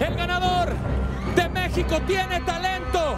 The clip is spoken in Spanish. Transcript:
El ganador de México tiene talento.